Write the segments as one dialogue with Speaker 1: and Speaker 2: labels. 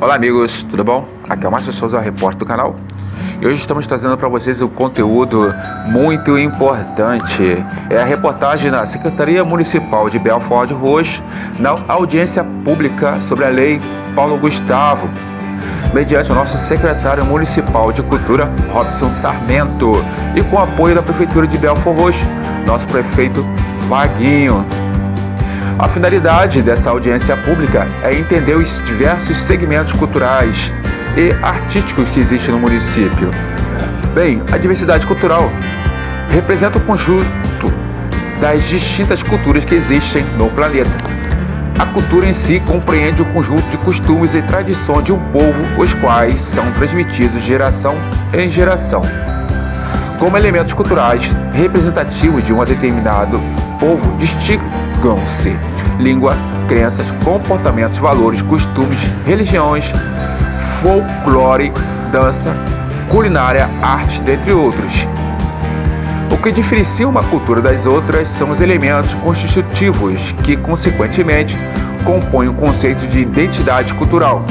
Speaker 1: Olá amigos, tudo bom? Aqui é o Márcio Souza, repórter do canal. E hoje estamos trazendo para vocês um conteúdo muito importante. É a reportagem da Secretaria Municipal de Belford Roxo na audiência pública sobre a Lei Paulo Gustavo, mediante o nosso secretário municipal de Cultura, Robson Sarmento, e com apoio da Prefeitura de Belford Roxo, nosso prefeito Vaguinho. A finalidade dessa audiência pública é entender os diversos segmentos culturais e artísticos que existem no município. Bem, a diversidade cultural representa o conjunto das distintas culturas que existem no planeta. A cultura em si compreende o conjunto de costumes e tradições de um povo, os quais são transmitidos de geração em geração. Como elementos culturais representativos de um determinado povo, distingam-se língua, crenças, comportamentos, valores, costumes, religiões, folclore, dança, culinária, arte, dentre outros. O que diferencia uma cultura das outras são os elementos constitutivos que, consequentemente, compõem o conceito de identidade cultural.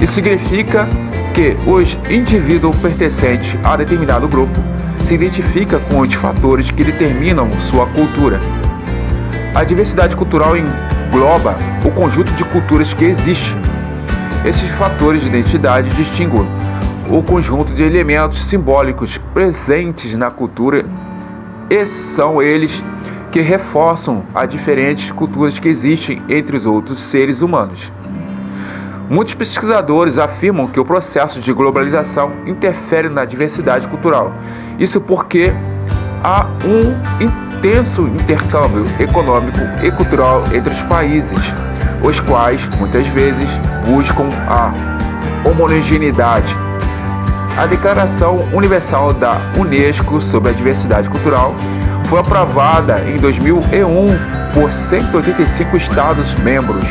Speaker 1: Isso significa que os indivíduos pertencentes a determinado grupo se identifica com os fatores que determinam sua cultura. A diversidade cultural engloba o conjunto de culturas que existe. Esses fatores de identidade distinguem o conjunto de elementos simbólicos presentes na cultura e são eles que reforçam as diferentes culturas que existem entre os outros seres humanos. Muitos pesquisadores afirmam que o processo de globalização interfere na diversidade cultural. Isso porque há um intenso intercâmbio econômico e cultural entre os países, os quais muitas vezes buscam a homogeneidade. A Declaração Universal da Unesco sobre a Diversidade Cultural foi aprovada em 2001 por 185 Estados-membros.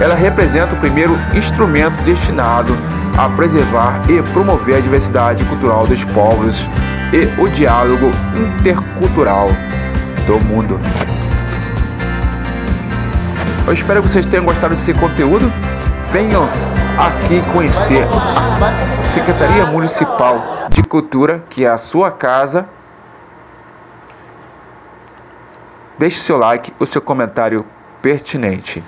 Speaker 1: Ela representa o primeiro instrumento destinado a preservar e promover a diversidade cultural dos povos e o diálogo intercultural do mundo. Eu espero que vocês tenham gostado desse conteúdo. Venham aqui conhecer a Secretaria Municipal de Cultura, que é a sua casa. Deixe seu like, o seu comentário pertinente.